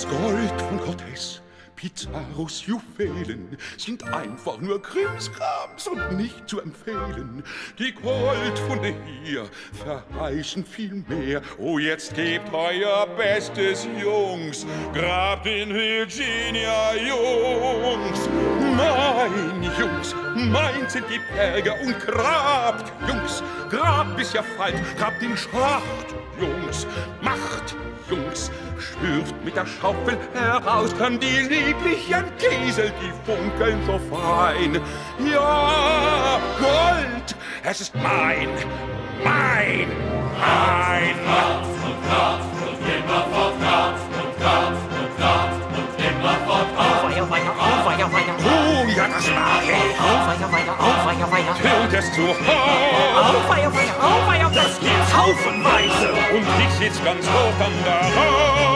Das Gold von Cortés, Pizarros Juwelen sind einfach nur Krimskrams und nicht zu empfehlen. Die Goldfunde hier verheißen viel mehr. Oh, jetzt gebt euer Bestes, Jungs, grabt in Virginia, Jungs. Mein Jungs, mein sind die Berge und grabt, Jungs, grabt bis ihr fallt, grabt in Schlacht, Jungs, macht, schürft mit der Schaufel heraus, kann die lieblichen Kiesel, die funkeln so fein. Ja, Gold, es ist mein, mein, mein. Und Gras und immer fort Gras und Gras und Gras und immer fort Feuer, Oh, ja, das mag ich. auf, Feuer, Feuer, auf, Feuer. Tilt es zu hoch. Auf, Feuer, Feuer, auf, Feuer, das gibt's haufenweise. Und ich sitz ganz hoch an der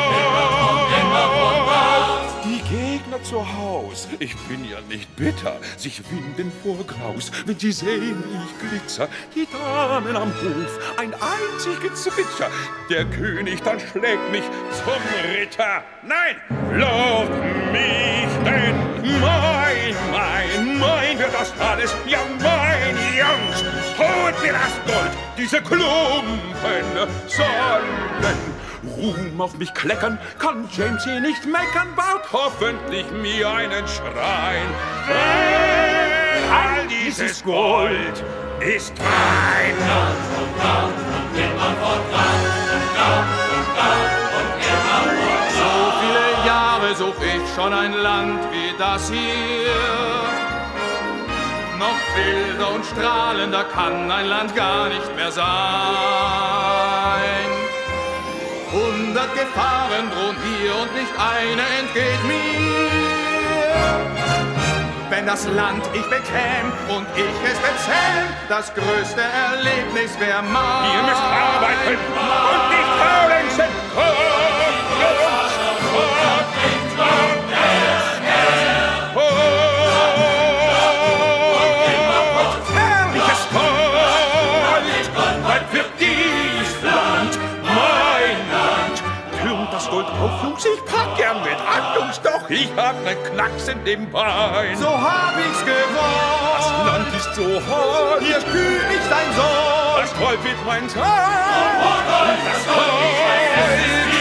zu Haus, ich bin ja nicht bitter, sich winden vor Graus, wenn sie sehen, wie ich glitzer, die Damen am Hof, ein einzig Gezwitscher, der König dann schlägt mich zum Ritter. Nein, Lord mich denn, mein, mein, mein wird das alles, ja mein Jungs, holt mir das Gold, diese Klumpen sollen Ruhm auf mich kleckern, kann James hier nicht meckern, baut hoffentlich mir einen Schrein. Weil all dieses Gold ist mein. So viele Jahre such ich schon ein Land wie das hier. Noch wilder und strahlender kann ein Land gar nicht mehr sein. Hundert Gefahren drohen hier und nicht eine entgeht mir. Wenn das Land ich bekäm und ich es bezähm, das größte Erlebnis wär mein. Ihr müsst arbeiten und nicht faulenzen. Jungs, ich pack gern mit an, Jungs, doch ich hab nen Knacks in dem Bein. So hab ich's Das gewollt. Land ist so hart, Hier kühn ich dein Sohn. das Gold wird mein Tag. Das Gold ist